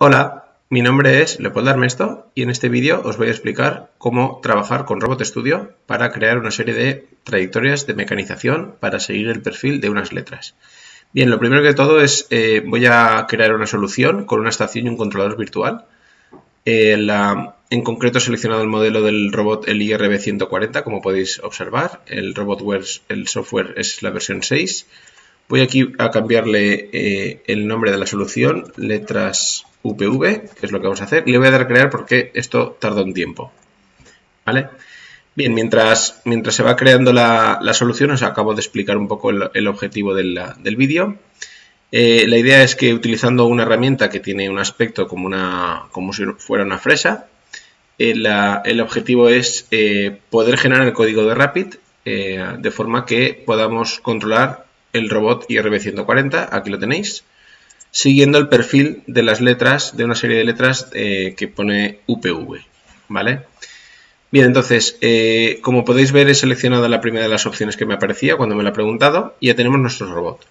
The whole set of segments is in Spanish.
Hola, mi nombre es Leopoldo Armesto y en este vídeo os voy a explicar cómo trabajar con Robot Studio para crear una serie de trayectorias de mecanización para seguir el perfil de unas letras. Bien, lo primero que todo es, eh, voy a crear una solución con una estación y un controlador virtual. Eh, en concreto he seleccionado el modelo del robot el IRB140, como podéis observar. El robotware, el software es la versión 6. Voy aquí a cambiarle eh, el nombre de la solución, letras UPV, que es lo que vamos a hacer, le voy a dar a crear porque esto tarda un tiempo. ¿Vale? Bien, mientras, mientras se va creando la, solución, os acabo de explicar un poco el, objetivo del, vídeo. Eh, la idea es que utilizando una herramienta que tiene un aspecto como, una, como si fuera una fresa, eh, el objetivo es eh, poder generar el código de Rapid de forma que podamos controlar el robot IRB140, aquí lo tenéis, siguiendo el perfil de las letras, de una serie de letras eh, que pone UPV, ¿vale? Bien, entonces, eh, como podéis ver, he seleccionado la primera de las opciones que me aparecía cuando me lo ha preguntado y ya tenemos nuestro robot.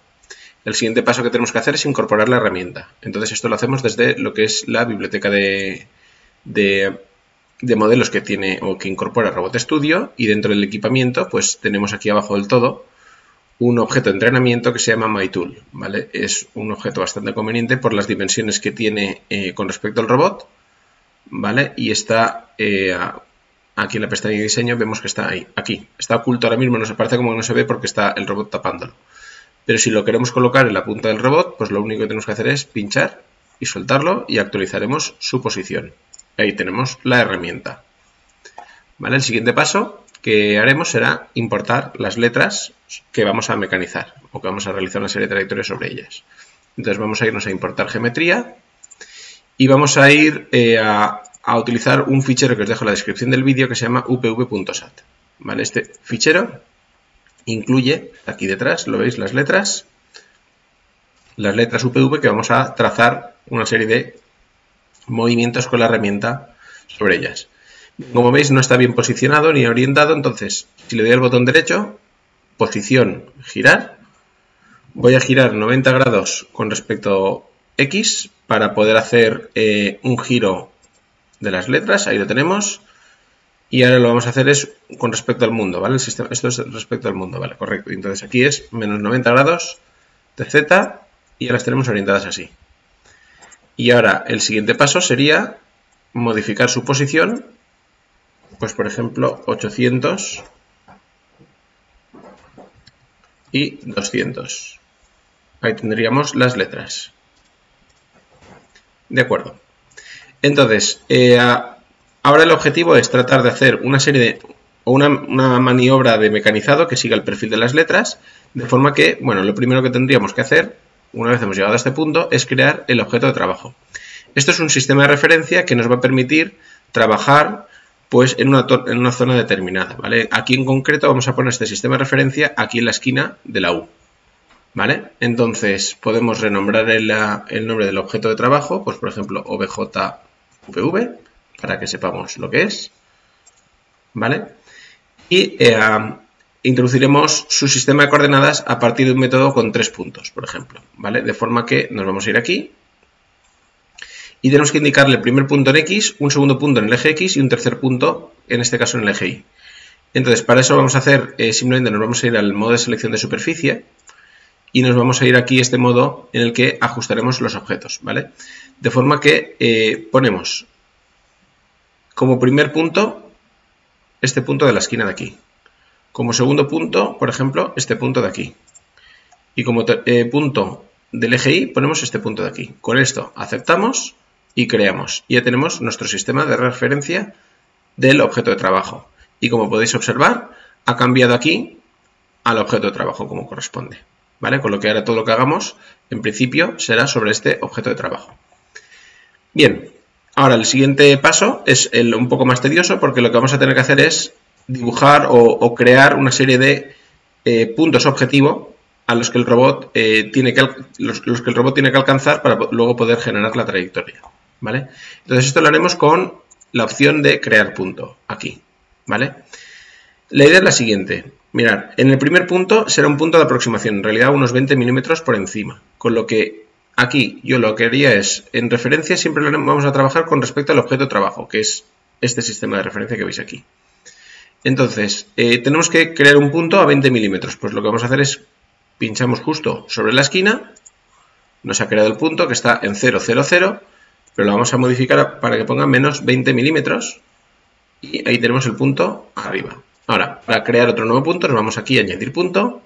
El siguiente paso que tenemos que hacer es incorporar la herramienta. Entonces, esto lo hacemos desde lo que es la biblioteca de, de, de modelos que tiene o que incorpora Robot Studio y dentro del equipamiento, pues tenemos aquí abajo del todo un objeto de entrenamiento que se llama MyTool. ¿vale? Es un objeto bastante conveniente por las dimensiones que tiene eh, con respecto al robot. ¿vale? Y está eh, aquí en la pestaña de diseño, vemos que está ahí, aquí. Está oculto ahora mismo, nos parece como que no se ve porque está el robot tapándolo. Pero si lo queremos colocar en la punta del robot, pues lo único que tenemos que hacer es pinchar y soltarlo y actualizaremos su posición. Ahí tenemos la herramienta. ¿Vale? El siguiente paso que haremos será importar las letras que vamos a mecanizar o que vamos a realizar una serie de trayectorias sobre ellas. Entonces vamos a irnos a importar geometría y vamos a ir eh, a, utilizar un fichero que os dejo en la descripción del vídeo que se llama upv.sat. Este fichero incluye, aquí detrás, lo veis, las letras, las letras upv que vamos a trazar una serie de movimientos con la herramienta sobre ellas. Como veis no está bien posicionado ni orientado, entonces si le doy al botón derecho, posición, girar, voy a girar 90 grados con respecto X para poder hacer eh, un giro de las letras, ahí lo tenemos, y ahora lo vamos a hacer es con respecto al mundo, ¿vale? El sistema, esto es respecto al mundo, ¿vale? Correcto. Entonces aquí es menos 90 grados de Z y ahora las tenemos orientadas así. Y ahora el siguiente paso sería modificar su posición pues por ejemplo 800 y 200. Ahí tendríamos las letras. De acuerdo. Entonces, eh, ahora el objetivo es tratar de hacer una serie de una, una, maniobra de mecanizado que siga el perfil de las letras, de forma que, bueno, lo primero que tendríamos que hacer, una vez hemos llegado a este punto, es crear el objeto de trabajo. Esto es un sistema de referencia que nos va a permitir trabajar pues en una, zona determinada, ¿vale? Aquí en concreto vamos a poner este sistema de referencia aquí en la esquina de la U, ¿vale? Entonces podemos renombrar el, el nombre del objeto de trabajo, pues por ejemplo OBJVV, para que sepamos lo que es, ¿vale? Y eh, introduciremos su sistema de coordenadas a partir de un método con tres puntos, por ejemplo, ¿vale? De forma que nos vamos a ir aquí, y tenemos que indicarle el primer punto en X, un segundo punto en el eje X y un tercer punto, en este caso en el eje Y. Entonces, para eso vamos a hacer, eh, simplemente nos vamos a ir al modo de selección de superficie y nos vamos a ir aquí a este modo en el que ajustaremos los objetos, ¿vale? De forma que eh, ponemos como primer punto este punto de la esquina de aquí. Como segundo punto, por ejemplo, este punto de aquí. Y como eh, punto del eje Y ponemos este punto de aquí. Con esto aceptamos y creamos. Ya tenemos nuestro sistema de referencia del objeto de trabajo. Y como podéis observar, ha cambiado aquí al objeto de trabajo como corresponde. ¿Vale? Con lo que ahora todo lo que hagamos, en principio, será sobre este objeto de trabajo. Bien, ahora el siguiente paso es el un poco más tedioso porque lo que vamos a tener que hacer es dibujar o, crear una serie de eh, puntos objetivo a los que el robot eh, tiene que los, que el robot tiene que alcanzar para luego poder generar la trayectoria. ¿vale? Entonces esto lo haremos con la opción de crear punto, aquí, ¿vale? La idea es la siguiente. Mirad, en el primer punto será un punto de aproximación, en realidad unos 20 milímetros por encima, con lo que aquí yo lo que haría es, en referencia siempre vamos a trabajar con respecto al objeto de trabajo, que es este sistema de referencia que veis aquí. Entonces, eh, tenemos que crear un punto a 20 milímetros. Pues lo que vamos a hacer es, pinchamos justo sobre la esquina, nos ha creado el punto que está en 0, 0, 0, pero lo vamos a modificar para que ponga menos 20 milímetros y ahí tenemos el punto arriba. Ahora, para crear otro nuevo punto, nos vamos aquí a añadir punto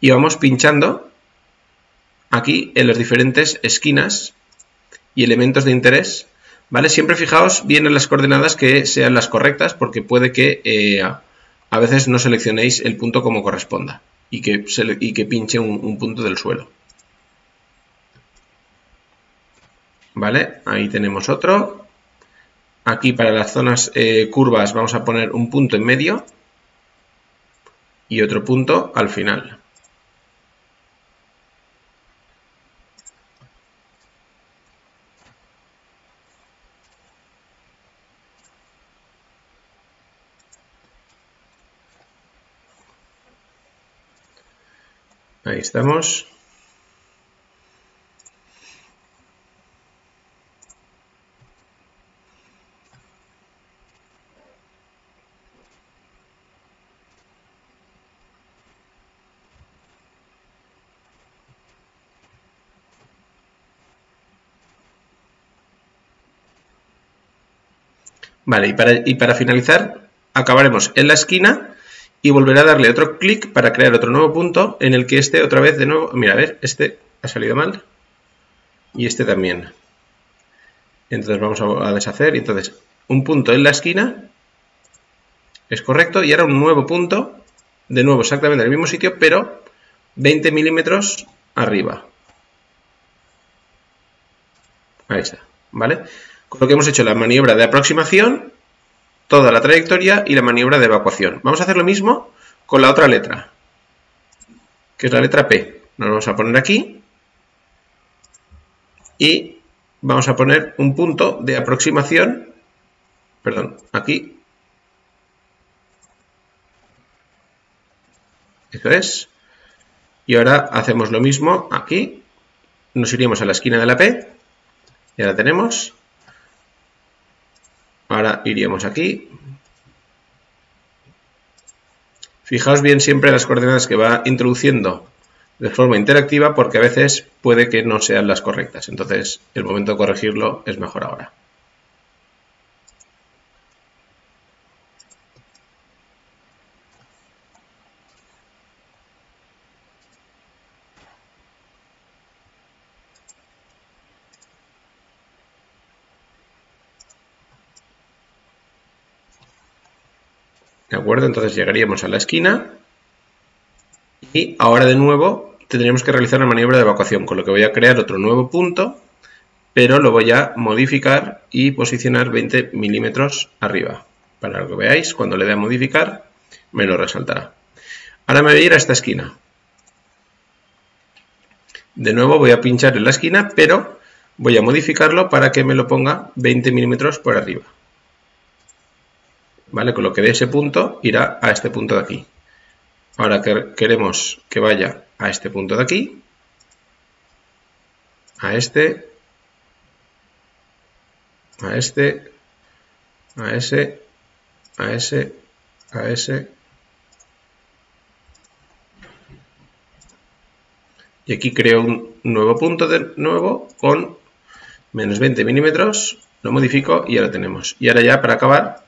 y vamos pinchando aquí en las diferentes esquinas y elementos de interés, ¿vale? Siempre fijaos bien en las coordenadas que sean las correctas porque puede que eh, a veces no seleccionéis el punto como corresponda y que, y que pinche un, punto del suelo. ¿Vale? Ahí tenemos otro. Aquí para las zonas eh, curvas vamos a poner un punto en medio y otro punto al final. Ahí estamos. Vale, y para, y para finalizar, acabaremos en la esquina y volverá a darle otro clic para crear otro nuevo punto en el que este otra vez de nuevo, mira, a ver, este ha salido mal y este también. Entonces vamos a deshacer y entonces un punto en la esquina es correcto y ahora un nuevo punto, de nuevo exactamente en el mismo sitio, pero 20 milímetros arriba. Ahí está, ¿vale? Con lo que hemos hecho la maniobra de aproximación toda la trayectoria y la maniobra de evacuación. Vamos a hacer lo mismo con la otra letra, que es la letra P. Nos vamos a poner aquí y vamos a poner un punto de aproximación, perdón, aquí. Eso es. Y ahora hacemos lo mismo aquí. Nos iríamos a la esquina de la P. Y ahora tenemos Ahora iríamos aquí. Fijaos bien siempre las coordenadas que va introduciendo de forma interactiva porque a veces puede que no sean las correctas. Entonces el momento de corregirlo es mejor ahora. Entonces llegaríamos a la esquina y ahora de nuevo tendríamos que realizar una maniobra de evacuación, con lo que voy a crear otro nuevo punto, pero lo voy a modificar y posicionar 20 milímetros arriba. Para que veáis, cuando le dé a modificar, me lo resaltará. Ahora me voy a ir a esta esquina. De nuevo voy a pinchar en la esquina, pero voy a modificarlo para que me lo ponga 20 milímetros por arriba. ¿Vale? Con lo que de ese punto irá a este punto de aquí. Ahora que queremos que vaya a este punto de aquí, a este, a este, a ese, a ese, a ese. Y aquí creo un nuevo punto de nuevo con menos 20 milímetros, lo modifico y ahora tenemos. Y ahora ya para acabar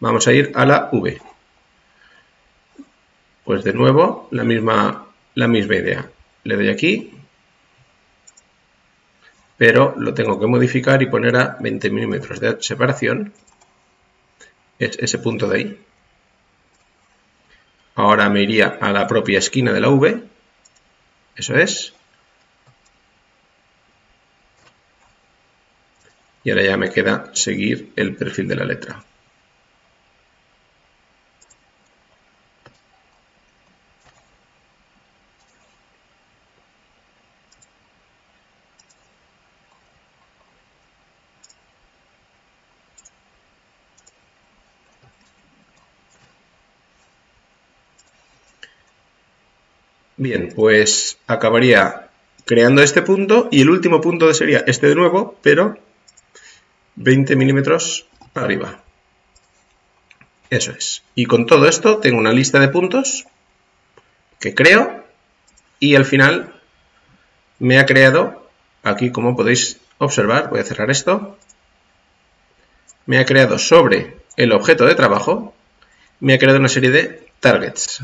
Vamos a ir a la V. Pues de nuevo, la misma, la misma idea. Le doy aquí, pero lo tengo que modificar y poner a 20 milímetros de separación. Es ese punto de ahí. Ahora me iría a la propia esquina de la V. Eso es. Y ahora ya me queda seguir el perfil de la letra. Bien, pues acabaría creando este punto y el último punto sería este de nuevo, pero 20 milímetros arriba. Eso es. Y con todo esto tengo una lista de puntos que creo y al final me ha creado, aquí como podéis observar, voy a cerrar esto, me ha creado sobre el objeto de trabajo, me ha creado una serie de targets.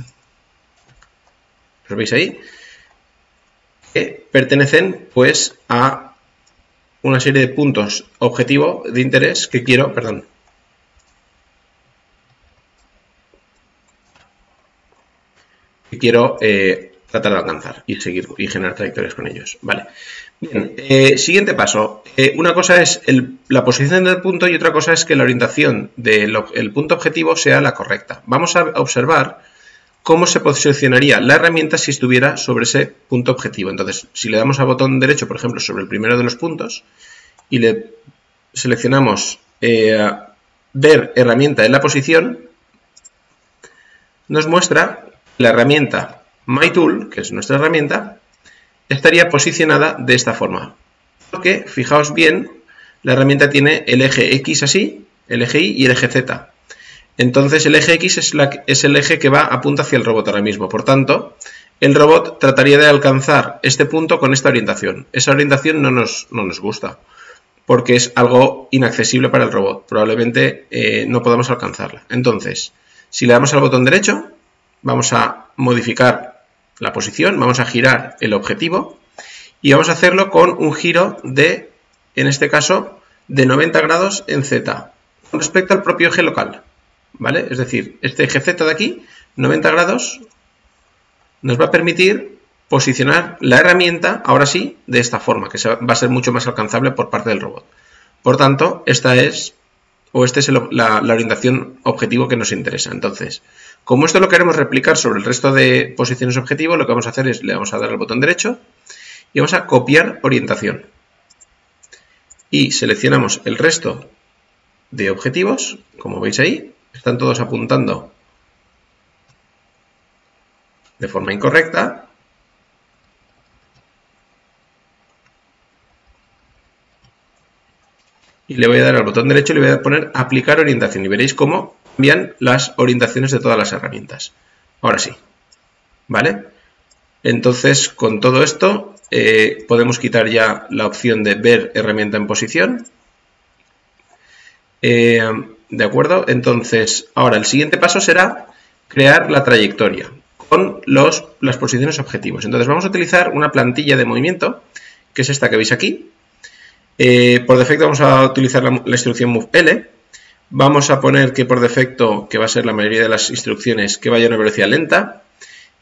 ¿Lo veis ahí? Que pertenecen pues a una serie de puntos objetivo de interés que quiero, perdón, que quiero eh, tratar de alcanzar y seguir y generar trayectorias con ellos. Vale. Bien, eh, siguiente paso. Eh, una cosa es la posición del punto y otra cosa es que la orientación del punto objetivo sea la correcta. Vamos a observar cómo se posicionaría la herramienta si estuviera sobre ese punto objetivo. Entonces, si le damos al botón derecho, por ejemplo, sobre el primero de los puntos y le seleccionamos ver herramienta en la posición, nos muestra la herramienta MyTool, que es nuestra herramienta, estaría posicionada de esta forma. Porque, fijaos bien, la herramienta tiene el eje X así, el eje Y y el eje Z. Entonces el eje X es, el eje que va apunta hacia el robot ahora mismo. Por tanto, el robot trataría de alcanzar este punto con esta orientación. Esa orientación no nos, no nos gusta, porque es algo inaccesible para el robot. Probablemente eh, no podamos alcanzarla. Entonces, si le damos al botón derecho, vamos a modificar la posición, vamos a girar el objetivo y vamos a hacerlo con un giro de, en este caso, de 90 grados en Z, con respecto al propio eje local. ¿Vale? Es decir, este eje Z de aquí, 90 grados, nos va a permitir posicionar la herramienta, ahora sí, de esta forma, que va a ser mucho más alcanzable por parte del robot. Por tanto, esta es, o esta es la orientación objetivo que nos interesa. Entonces, como esto lo queremos replicar sobre el resto de posiciones objetivo, lo que vamos a hacer es le vamos a dar al botón derecho y vamos a copiar orientación. Y seleccionamos el resto de objetivos, como veis ahí, están todos apuntando de forma incorrecta. Y le voy a dar al botón derecho y le voy a poner aplicar orientación y veréis cómo cambian las orientaciones de todas las herramientas. Ahora sí, ¿vale? Entonces, con todo esto, eh, podemos quitar ya la opción de ver herramienta en posición. Eh, ¿De acuerdo? Entonces, ahora el siguiente paso será crear la trayectoria con los, las posiciones objetivos. Entonces, vamos a utilizar una plantilla de movimiento, que es esta que veis aquí. Eh, por defecto vamos a utilizar la, instrucción MoveL Vamos a poner que por defecto, que va a ser la mayoría de las instrucciones, que vaya a una velocidad lenta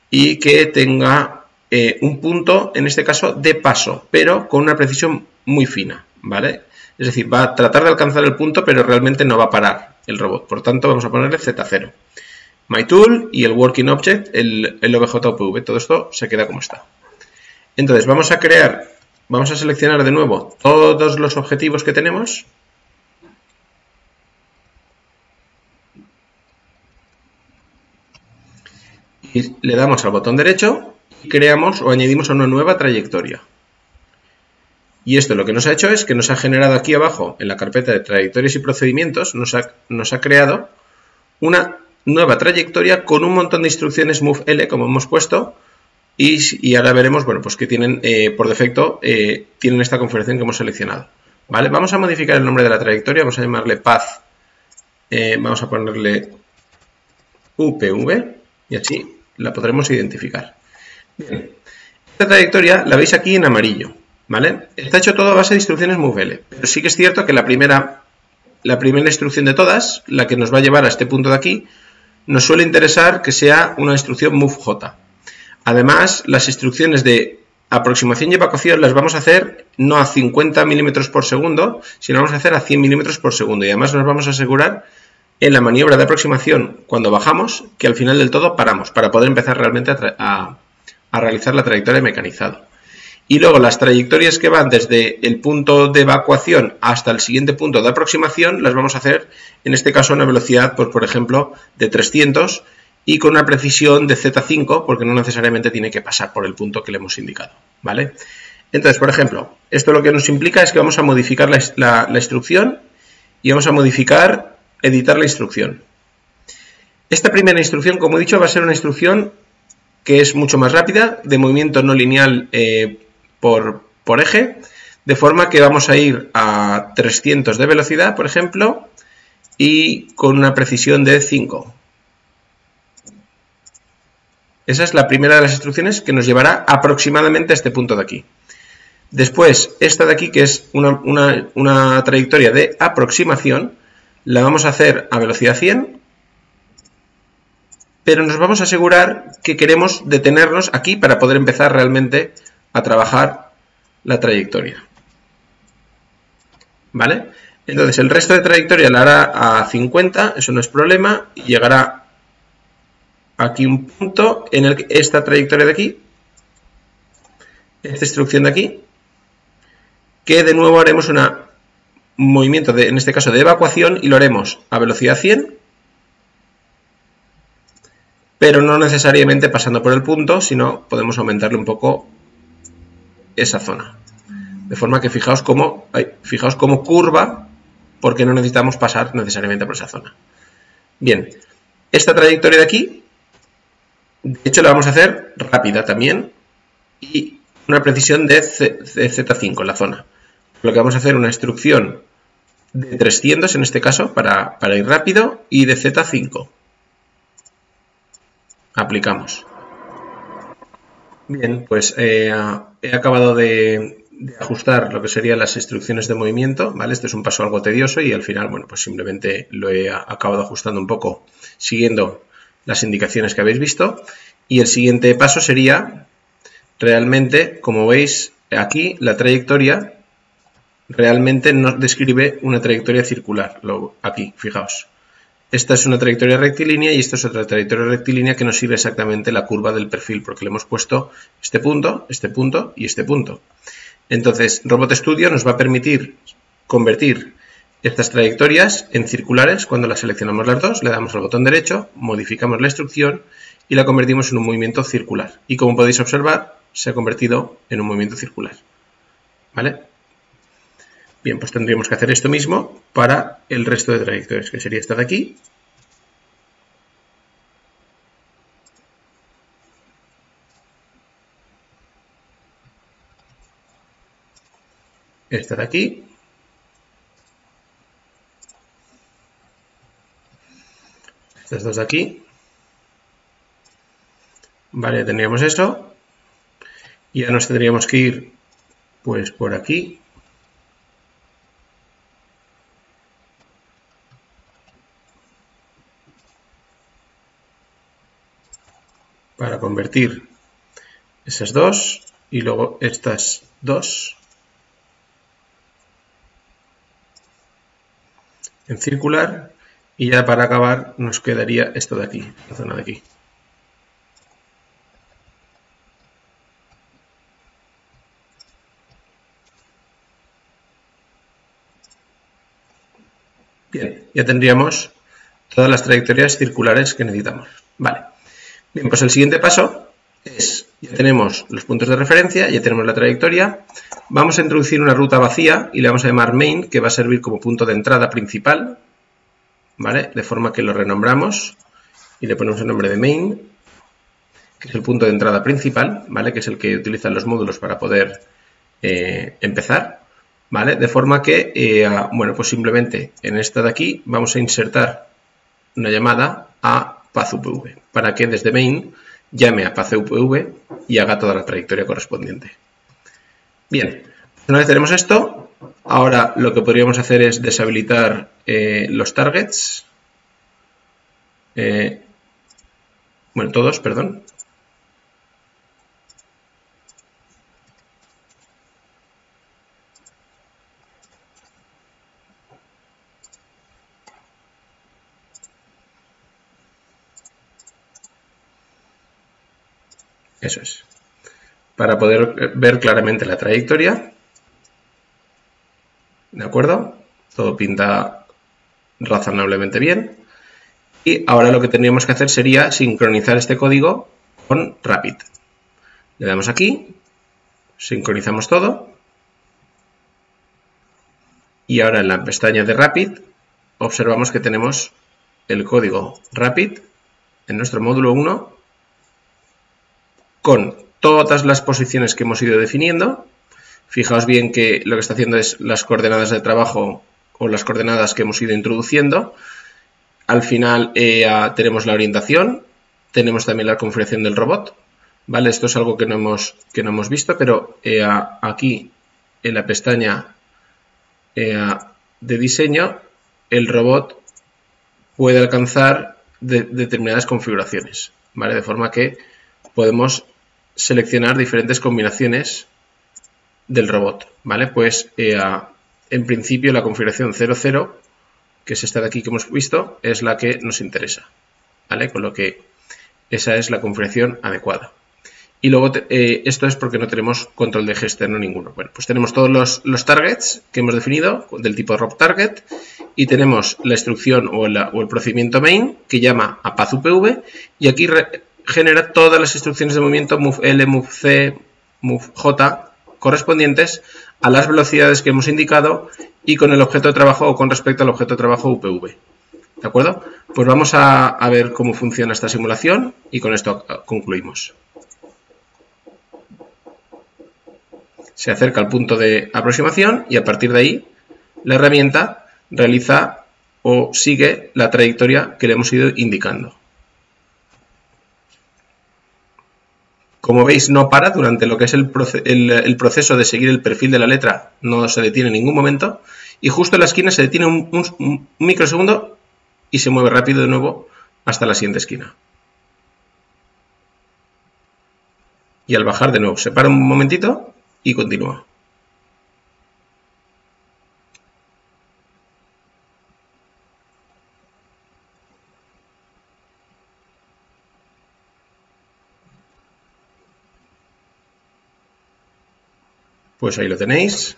y que tenga eh, un punto, en este caso, de paso, pero con una precisión muy fina, ¿vale? Es decir, va a tratar de alcanzar el punto, pero realmente no va a parar el robot. Por tanto, vamos a ponerle Z0. MyTool y el Working Object, el, el OBJPV, todo esto se queda como está. Entonces, vamos a crear, vamos a seleccionar de nuevo todos los objetivos que tenemos y le damos al botón derecho y creamos o añadimos una nueva trayectoria. Y esto lo que nos ha hecho es que nos ha generado aquí abajo, en la carpeta de trayectorias y procedimientos, nos ha, nos ha creado una nueva trayectoria con un montón de instrucciones MoveL, como hemos puesto, y, ahora veremos, bueno, pues que tienen, eh, por defecto, eh, tienen esta configuración que hemos seleccionado. ¿Vale? Vamos a modificar el nombre de la trayectoria, vamos a llamarle path, eh, vamos a ponerle UPV, y así la podremos identificar. Bien, esta trayectoria la veis aquí en amarillo, ¿vale? Está hecho todo a base de instrucciones MoveL, pero sí que es cierto que la primera, la primera instrucción de todas, la que nos va a llevar a este punto de aquí, nos suele interesar que sea una instrucción MoveJ. Además, las instrucciones de aproximación y evacuación las vamos a hacer no a 50 milímetros por segundo, sino vamos a hacer a 100 milímetros por segundo. Y además nos vamos a asegurar en la maniobra de aproximación cuando bajamos que al final del todo paramos para poder empezar realmente a, realizar la trayectoria de mecanizado. Y luego las trayectorias que van desde el punto de evacuación hasta el siguiente punto de aproximación las vamos a hacer en este caso a una velocidad, pues, por ejemplo, de 300 y con una precisión de Z5 porque no necesariamente tiene que pasar por el punto que le hemos indicado. ¿vale? Entonces, por ejemplo, esto lo que nos implica es que vamos a modificar la, instrucción y vamos a modificar, editar la instrucción. Esta primera instrucción, como he dicho, va a ser una instrucción que es mucho más rápida, de movimiento no lineal eh, por, eje, de forma que vamos a ir a 300 de velocidad, por ejemplo, y con una precisión de 5. Esa es la primera de las instrucciones que nos llevará aproximadamente a este punto de aquí. Después, esta de aquí, que es una, trayectoria de aproximación, la vamos a hacer a velocidad 100, pero nos vamos a asegurar que queremos detenernos aquí para poder empezar realmente a trabajar la trayectoria. ¿Vale? Entonces, el resto de trayectoria la hará a 50, eso no es problema, y llegará aquí un punto en el que esta trayectoria de aquí, esta instrucción de aquí, que de nuevo haremos un movimiento, de, en este caso de evacuación, y lo haremos a velocidad 100, pero no necesariamente pasando por el punto, sino podemos aumentarle un poco esa zona. De forma que fijaos cómo, fijaos cómo curva, porque no necesitamos pasar necesariamente por esa zona. Bien, esta trayectoria de aquí, de hecho la vamos a hacer rápida también, y una precisión de, Z5 en la zona. Lo que vamos a hacer una instrucción de 300 en este caso para, ir rápido y de Z5. Aplicamos. Bien, pues eh, he acabado de, ajustar lo que serían las instrucciones de movimiento, ¿vale? Este es un paso algo tedioso y al final, bueno, pues simplemente lo he acabado ajustando un poco siguiendo las indicaciones que habéis visto. Y el siguiente paso sería realmente, como veis aquí, la trayectoria realmente nos describe una trayectoria circular. aquí, fijaos. Esta es una trayectoria rectilínea y esta es otra trayectoria rectilínea que nos sirve exactamente la curva del perfil, porque le hemos puesto este punto, este punto y este punto. Entonces, Robot Studio nos va a permitir convertir estas trayectorias en circulares cuando las seleccionamos las dos, le damos al botón derecho, modificamos la instrucción y la convertimos en un movimiento circular. Y como podéis observar, se ha convertido en un movimiento circular. ¿Vale? Bien, pues tendríamos que hacer esto mismo para el resto de trayectorias, que sería esta de aquí. Esta de aquí. Estas dos de aquí. Vale, tendríamos esto. Y ya nos tendríamos que ir pues por aquí. Convertir esas dos y luego estas dos en circular y ya para acabar nos quedaría esto de aquí, la zona de aquí. Bien, ya tendríamos todas las trayectorias circulares que necesitamos. Vale. Bien, pues el siguiente paso es, ya tenemos los puntos de referencia, ya tenemos la trayectoria, vamos a introducir una ruta vacía y le vamos a llamar main, que va a servir como punto de entrada principal, ¿vale? De forma que lo renombramos y le ponemos el nombre de main, que es el punto de entrada principal, ¿vale? Que es el que utilizan los módulos para poder eh, empezar. ¿vale? De forma que, eh, bueno, pues simplemente en esta de aquí vamos a insertar una llamada a PathUPV para que desde main llame a PathUPV y haga toda la trayectoria correspondiente. Bien, una vez tenemos esto, ahora lo que podríamos hacer es deshabilitar eh, los targets, eh, bueno, todos, perdón, Eso es. Para poder ver claramente la trayectoria. ¿De acuerdo? Todo pinta razonablemente bien. Y ahora lo que tendríamos que hacer sería sincronizar este código con Rapid. Le damos aquí, Sincronizamos todo. Y ahora en la pestaña de Rapid observamos que tenemos el código Rapid en nuestro módulo 1 con todas las posiciones que hemos ido definiendo. Fijaos bien que lo que está haciendo es las coordenadas de trabajo o las coordenadas que hemos ido introduciendo. Al final eh, tenemos la orientación, tenemos también la configuración del robot. ¿vale? Esto es algo que no hemos, que no hemos visto, pero eh, aquí en la pestaña eh, de diseño, el robot puede alcanzar determinadas configuraciones, ¿vale? De forma que podemos seleccionar diferentes combinaciones del robot, ¿vale? Pues eh, en principio la configuración 00, que es esta de aquí que hemos visto, es la que nos interesa, ¿vale? Con lo que esa es la configuración adecuada. Y luego eh, esto es porque no tenemos control de eje externo ninguno. Bueno, pues tenemos todos los, targets que hemos definido del tipo rob target y tenemos la instrucción o, el procedimiento main que llama a path UPV y aquí genera todas las instrucciones de movimiento move L, move correspondientes a las velocidades que hemos indicado y con el objeto de trabajo o con respecto al objeto de trabajo UPV. ¿De acuerdo? Pues vamos a ver cómo funciona esta simulación y con esto concluimos. se acerca al punto de aproximación y a partir de ahí la herramienta realiza o sigue la trayectoria que le hemos ido indicando. Como veis, no para durante lo que es el, proceso de seguir el perfil de la letra, no se detiene en ningún momento. Y justo en la esquina se detiene un microsegundo y se mueve rápido de nuevo hasta la siguiente esquina. Y al bajar de nuevo, se para un momentito y continúa. Pues ahí lo tenéis,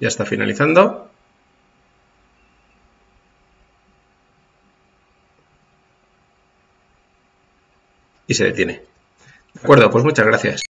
ya está finalizando. Y se detiene. De acuerdo, pues muchas gracias.